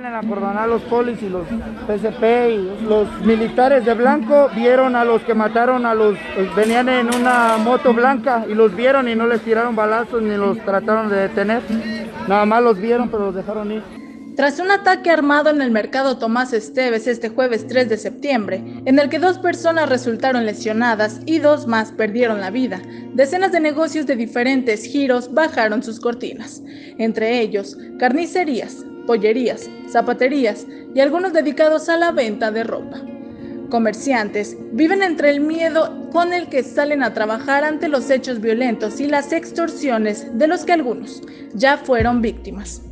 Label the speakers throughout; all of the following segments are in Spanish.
Speaker 1: vienen a acordonar los polis y los PCP y los militares de blanco vieron a los que mataron a los, venían en una moto blanca y los vieron y no les tiraron balazos ni los trataron de detener. Nada más los vieron pero los dejaron ir.
Speaker 2: Tras un ataque armado en el mercado Tomás Esteves este jueves 3 de septiembre, en el que dos personas resultaron lesionadas y dos más perdieron la vida, decenas de negocios de diferentes giros bajaron sus cortinas, entre ellos carnicerías, pollerías, zapaterías y algunos dedicados a la venta de ropa. Comerciantes viven entre el miedo con el que salen a trabajar ante los hechos violentos y las extorsiones de los que algunos ya fueron víctimas.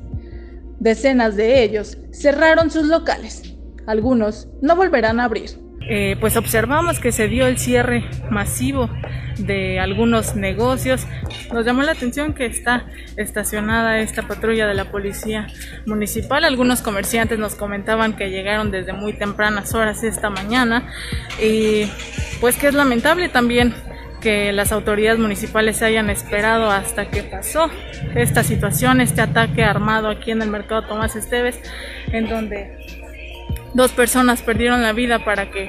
Speaker 2: Decenas de ellos cerraron sus locales. Algunos no volverán a abrir.
Speaker 3: Eh, pues observamos que se dio el cierre masivo de algunos negocios. Nos llamó la atención que está estacionada esta patrulla de la policía municipal. Algunos comerciantes nos comentaban que llegaron desde muy tempranas horas esta mañana y pues que es lamentable también que las autoridades municipales se hayan esperado hasta que pasó esta situación, este ataque armado aquí en el mercado Tomás Esteves, en donde dos personas perdieron la vida para que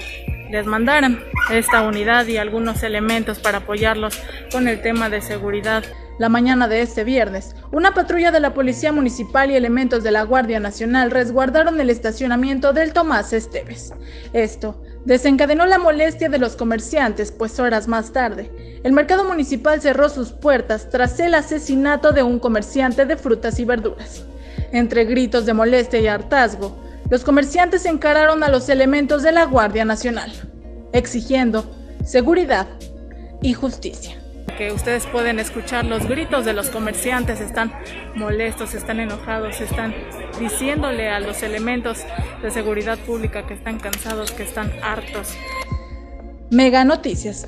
Speaker 3: les mandaran esta unidad y algunos elementos para apoyarlos con el tema de seguridad.
Speaker 2: La mañana de este viernes, una patrulla de la Policía Municipal y elementos de la Guardia Nacional resguardaron el estacionamiento del Tomás Esteves. Esto desencadenó la molestia de los comerciantes, pues horas más tarde, el mercado municipal cerró sus puertas tras el asesinato de un comerciante de frutas y verduras. Entre gritos de molestia y hartazgo, los comerciantes encararon a los elementos de la Guardia Nacional, exigiendo seguridad y justicia
Speaker 3: que ustedes pueden escuchar los gritos de los comerciantes, están molestos, están enojados, están diciéndole a los elementos de seguridad pública que están cansados, que están hartos.
Speaker 2: Mega Noticias